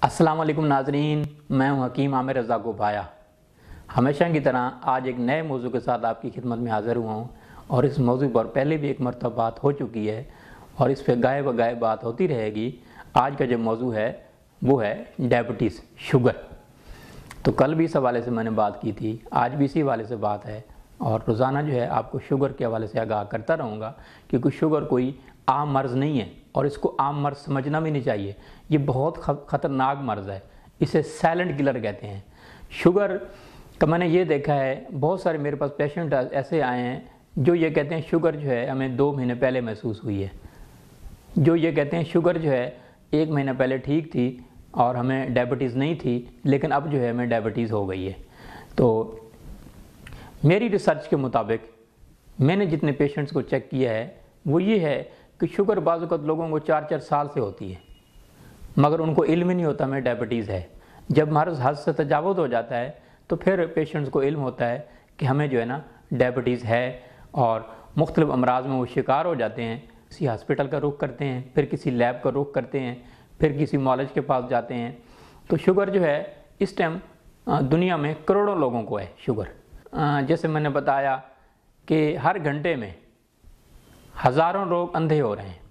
السلام علیکم ناظرین، میں ہوں حکیم عامر رضا کو پایا ہمیشہ کی طرح آج ایک نئے موضوع کے ساتھ آپ کی خدمت میں حاضر ہوا ہوں اور اس موضوع پر پہلے بھی ایک مرتبہ بات ہو چکی ہے اور اس پہ گائے و گائے بات ہوتی رہے گی۔ آج کا جو موضوع ہے وہ ہے ڈائبٹیز، شوگر۔ تو کل بھی اس حوالے سے میں نے بات کی تھی، آج بھی اسی حوالے سے بات ہے اور روزانہ جو ہے آپ کو شوگر کے حوالے سے آگاہ کرتا رہوں گا کیونکہ شوگر کوئی عام مرض نہیں ہے۔ اور اس کو عام مرض سمجھنا بھی نہیں چاہیے۔ یہ بہت خطرناک مرض ہے۔ اسے سائلنٹ کلر کہتے ہیں۔ شوگر کا میں نے یہ دیکھا ہے، بہت سارے میرے پاس پیشنٹ ایسے آئے ہیں جو یہ کہتے ہیں شوگر جو ہے ہمیں دو مہینے پہلے محسوس ہوئی ہے۔ جو یہ کہتے ہیں شوگر جو ہے ایک مہینہ پہلے ٹھیک تھی اور ہمیں ڈائبٹیز نہیں تھی، لیکن اب جو ہے ہمیں ڈائبٹیز ہو گئی ہے۔ تو میری ریسرچ کے مطابق میں نے جتنے پیشنٹس کو چیک کیا ہے، وہ یہ ہے کہ شوگر بعض اوقات لوگوں کو چار چار سال سے ہوتی ہے، مگر ان کو علم ہی نہیں ہوتا میں ڈائبٹیز ہے۔ جب مرض حد سے تجاوز ہو جاتا ہے تو پھر پیشنٹس کو علم ہوتا ہے کہ ہمیں جو ہے نا ڈائبٹیز ہے اور مختلف امراض میں وہ شکار ہو جاتے ہیں۔ کسی ہاسپٹل کا رخ کرتے ہیں، پھر کسی لیب کا رخ کرتے ہیں، پھر کسی مالج کے پاس جاتے ہیں۔ تو شوگر جو ہے اس ٹائم دنیا میں کروڑوں لوگوں کو ہے شوگر جیسے میں نے بتایا کہ ہر گھنٹے میں ہزاروں لوگ اندھے ہو رہے ہیں۔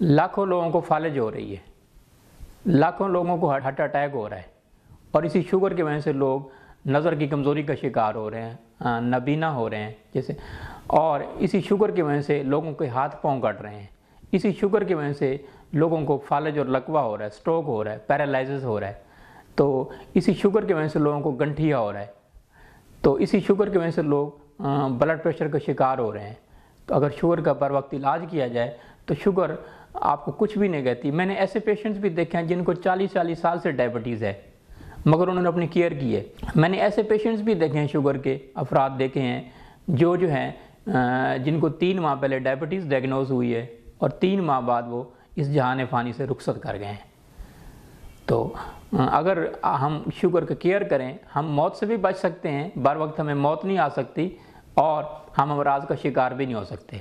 لاکھوں لوگوں کو فالج ہو رہی ہے۔ لاکھوں لوگوں کو ہارٹ اٹیک ہو رہا ہے۔ اور اسی شوگر کی وجہ سے لوگ نظر کی کمزوری کا شکار ہو رہے ہیں نبینا ہو رہے ہیں، جیسے۔ اور اسی شوگر کی وجہ سے لوگوں کے ہاتھ پاؤں کٹ رہے ہیں۔ اسی شوگر کی وجہ سے لوگوں کو فالج اور لکوا ہو رہا ہے سٹروک ہو رہا ہے پیرالائزز ہو رہا ہے۔ تو اسی شوگر کی وجہ سے لوگوں کو گنٹھیا ہو رہا ہے۔ تو اسی شوگر کی وجہ سے لوگ بلڈ پریشر کا شکار ہو رہے ہیں۔ تو اگر شوگر کا پر وقت علاج کیا جائے تو شوگر آپ کو کچھ بھی نہیں کہتی۔ میں نے ایسے پیشنٹس بھی دیکھے ہیں جن کو چالیس چالیس سال سے ڈائبٹیز ہے، مگر انہوں نے اپنی کیئر کی ہے۔ میں نے ایسے پیشنٹس بھی دیکھے ہیں شوگر کے افراد دیکھے ہیں جو جو ہیں جن کو تین ماہ پہلے ڈائبٹیز ڈائگنوز ہوئی ہے اور تین ماہ بعد وہ اس جہان فانی سے رخصت کر گئے ہیں۔ تو اگر ہم شوگر کا کیئر کریں، ہم موت سے بھی بچ سکتے ہیں۔ بر وقت ہمیں موت نہیں آ سکتی۔ اور ہم امراض کا شکار بھی نہیں ہو سکتے۔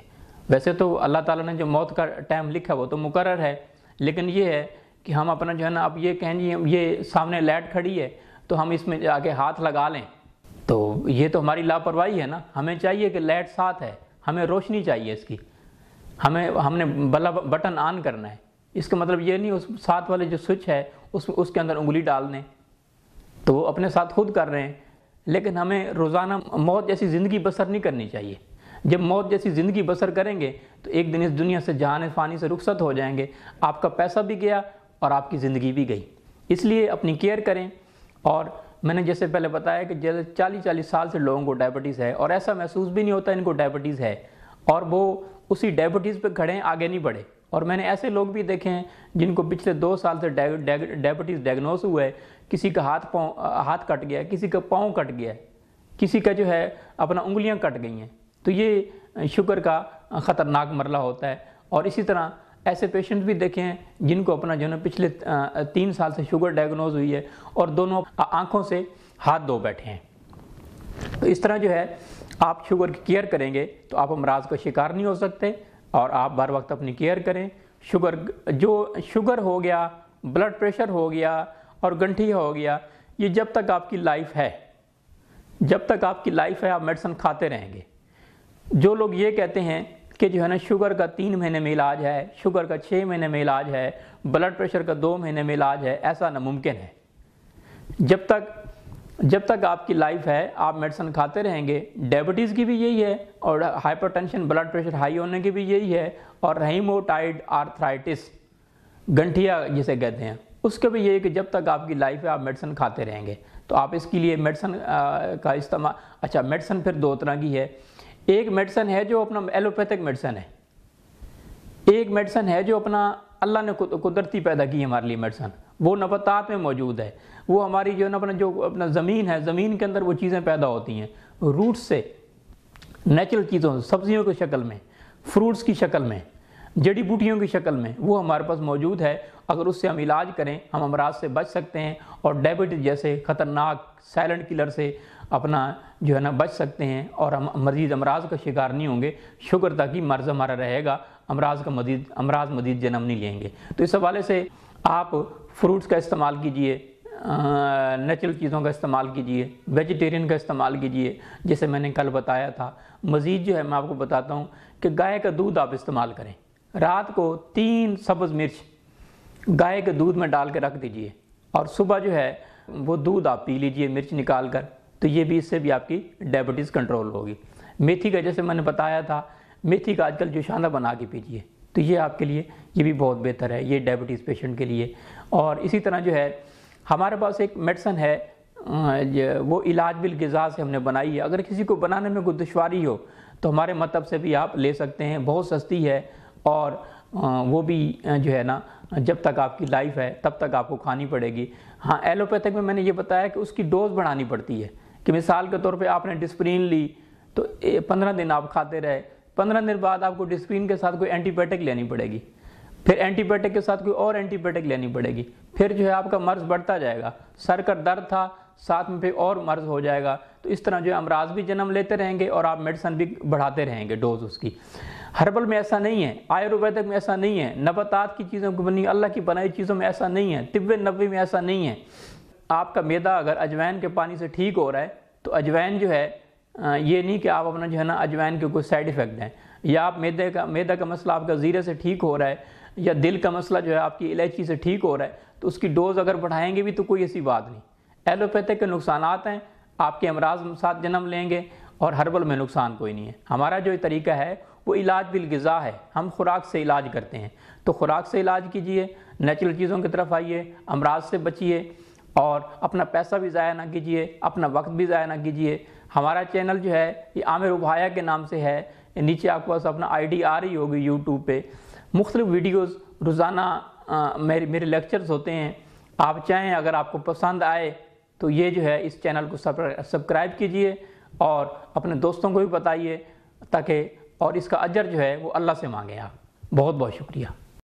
ویسے تو اللہ تعالیٰ نے جو موت کا ٹائم لکھا وہ تو مقرر ہے، لیکن یہ ہے کہ ہم اپنا جو ہے نا، اب یہ کہیں جی یہ سامنے لائٹ کھڑی ہے، تو ہم اس میں جا کے ہاتھ لگا لیں۔ تو یہ تو ہماری لاپرواہی ہے نا۔ ہمیں چاہیے کہ لائٹ ساتھ ہے، ہمیں روشنی چاہیے اس کی۔ ہمیں، ہم نے بلا بٹن آن کرنا ہے۔ اس کا مطلب یہ نہیں اس ساتھ والے جو سوئچ ہے، اس اس کے اندر انگلی ڈال دیں۔ تو وہ اپنے ساتھ خود کر رہے ہیں۔ لیکن ہمیں روزانہ موت جیسی زندگی بسر نہیں کرنی چاہیے۔ جب موت جیسی زندگی بسر کریں گے، تو ایک دن اس دنیا سے جہان فانی سے رخصت ہو جائیں گے۔ آپ کا پیسہ بھی گیا اور آپ کی زندگی بھی گئی۔ اس لیے اپنی کیئر کریں۔ اور میں نے جیسے پہلے بتایا کہ جیسے چالیس چالیس سال سے لوگوں کو ڈائبٹیز ہے اور ایسا محسوس بھی نہیں ہوتا ان کو ڈائبٹیز ہے۔ اور وہ اسی ڈائبٹیز پہ کھڑے ہیں، آگے نہیں بڑھے۔ اور میں نے ایسے لوگ بھی دیکھے ہیں جن کو پچھلے دو سال سے ڈائبٹیز ڈائگنوز ہوئے۔ کسی کا ہاتھ پاؤں، ہاتھ کٹ گیا، کسی کا پاؤں کٹ گیا، کسی کا جو ہے اپنا انگلیاں کٹ گئی ہیں۔ تو یہ شوگر کا خطرناک مرلہ ہوتا ہے۔ اور اسی طرح ایسے پیشنٹ بھی دیکھے ہیں جن کو اپنا جو ہے پچھلے تین سال سے شوگر ڈائگنوز ہوئی ہے اور دونوں آنکھوں سے ہاتھ دھو بیٹھے ہیں۔ تو اس طرح جو ہے آپ شوگر کی کیئر کریں گے تو آپ امراض کا شکار نہیں ہو سکتے اور آپ بر وقت اپنی کیئر کریں۔ شوگر، جو شوگر ہو گیا، بلڈ پریشر ہو گیا اور گنٹھیا ہو گیا، یہ جب تک آپ کی لائف ہے، جب تک آپ کی لائف ہے، آپ میڈیسن کھاتے رہیں گے۔ جو لوگ یہ کہتے ہیں کہ جو ہے نا، شوگر کا تین مہینے میں علاج ہے، شوگر کا چھ مہینے میں علاج ہے، بلڈ پریشر کا دو مہینے میں علاج ہے، ایسا ناممکن ہے۔ جب تک جب تک آپ کی لائف ہے، آپ میڈیسن کھاتے رہیں گے، ڈائبٹیز کی بھی یہی ہے اور hypertension blood pressure high ہونے کی بھی یہی ہے اور رہیموٹائڈ آرتھرائٹس، گنٹھیا جسے کہتے ہیں۔ اس کا بھی یہ ہے کہ جب تک آپ کی لائف ہے، آپ میڈیسن کھاتے رہیں گے۔ تو آپ اس کے لیے میڈیسن کا استعمال اچھا میڈیسن پھر دو طرح کی ہے۔ ایک میڈیسن ہے جو اپنا ایلوپیتھک میڈیسن ہے۔ ایک میڈیسن ہے جو اپنا اللہ نے قدرتی پیدا کی ہمارے لیے میڈیسن وہ نباتات میں موجود ہے۔ وہ ہماری جو ہے نا، اپنا جو اپنا زمین ہے، زمین کے اندر وہ چیزیں پیدا ہوتی ہیں۔ روٹ سے نیچرل چیزوں، سبزیوں کی شکل میں فروٹس کی شکل میں۔ جڑی بوٹیوں کی شکل میں وہ ہمارے پاس موجود ہے۔ اگر اس سے ہم علاج کریں، ہم امراض سے بچ سکتے ہیں اور ڈائبٹیز جیسے خطرناک سائلنٹ کلر سے اپنا جو ہے نا بچ سکتے ہیں اور ہم مزید امراض کا شکار نہیں ہوں گے۔ شکر تک ہی مرض ہمارا رہے گا۔ امراض کا مزید، امراض مزید جنم نہیں لیں گے۔ تو اس حوالے سے آپ فروٹس کا استعمال کیجیے نیچرل چیزوں کا استعمال کیجیے، ویجیٹیرین کا استعمال کیجیے، جیسے میں نے کل بتایا تھا۔ مزید جو ہے میں آپ کو بتاتا ہوں کہ گائے کا دودھ آپ استعمال کریں۔ رات کو تین سبز مرچ گائے کے دودھ میں ڈال کے رکھ دیجیے اور صبح جو ہے وہ دودھ آپ پی لیجیے مرچ نکال کر تو یہ بھی اس سے بھی آپ کی ڈائبٹیز کنٹرول ہوگی۔ میتھی کا جیسے میں نے بتایا تھا، میتھی کا آج کل جوشانہ بنا کے پیجئے۔ تو یہ آپ کے لیے، یہ بھی بہت بہتر ہے، یہ ڈائبٹیز پیشنٹ کے لیے۔ اور اسی طرح جو ہے، ہمارے پاس ایک میڈیسن ہے وہ علاج بالغذا سے ہم نے بنائی ہے۔ اگر کسی کو بنانے میں کوئی دشواری ہو تو ہمارے مطلب سے بھی آپ لے سکتے ہیں۔ بہت سستی ہے۔ اور وہ بھی جو ہے نا، جب تک آپ کی لائف ہے، تب تک آپ کو کھانی پڑے گی۔ ہاں ایلوپیتھک میں میں نے یہ بتایا کہ اس کی ڈوز بڑھانی پڑتی ہے۔ کہ مثال کے طور پہ آپ نے ڈسپرین لی، تو پندرہ دن آپ کھاتے رہے۔ پندرہ دن بعد آپ کو ڈسپرین کے ساتھ کوئی اینٹی بائیوٹک لینی پڑے گی۔ پھر اینٹی بائیوٹک کے ساتھ کوئی اور اینٹی بائیوٹک لینی پڑے گی۔ پھر جو ہے آپ کا مرض بڑھتا جائے گا۔ سر کا درد تھا، ساتھ میں پھر اور مرض ہو جائے گا۔ تو اس طرح جو ہے امراض بھی جنم لیتے رہیں گے اور آپ میڈیسن بھی بڑھاتے رہیں گے ڈوز اس کی۔ ہربل میں ایسا نہیں ہے، آیورویدک میں ایسا نہیں ہے، نباتات کی چیزوں کو بنی، اللہ کی بنائی چیزوں میں ایسا نہیں ہے، طب نبی میں ایسا نہیں ہے۔ آپ کا میدا اگر اجوین کے پانی سے ٹھیک ہو رہا ہے، تو اجوین جو ہے یہ نہیں کہ آپ اپنا جو ہے نا اجوین کے کوئی سائیڈ افیکٹ ہیں یا آپ میدے کا میدا کا مسئلہ آپ کا زیرے سے ٹھیک ہو رہا ہے، یا دل کا مسئلہ جو ہے آپ کی الائچی سے ٹھیک ہو رہا ہے، تو اس کی ڈوز اگر بڑھائیں گے بھی تو کوئی ایسی بات نہیں۔ ایلوپیتھک کے نقصانات ہیں، آپ کے امراض ساتھ جنم لیں گے اور ہربل میں نقصان کوئی نہیں ہے۔ ہمارا جو طریقہ ہے وہ علاج بالغذا ہے۔ ہم خوراک سے علاج کرتے ہیں۔ تو خوراک سے علاج کیجیے نیچرل چیزوں کی طرف آئیے، امراض سے بچیے اور اپنا پیسہ بھی ضائع نہ کیجیے، اپنا وقت بھی ضائع نہ کیجیے۔ ہمارا چینل جو ہے، یہ عامر ابھایا کے نام سے ہے۔ نیچے آپ کے پاس اپنا آئی ڈی آ رہی ہوگی یوٹیوب پہ۔ مختلف ویڈیوز روزانہ میرے میرے لیکچرز ہوتے ہیں۔ آپ چاہیں اگر آپ کو پسند آئے تو یہ جو ہے، اس چینل کو سبسکرائب کیجیے اور اپنے دوستوں کو بھی بتائیے تاکہ اور اس کا اجر جو ہے وہ اللہ سے مانگیں آپ۔ بہت بہت شکریہ۔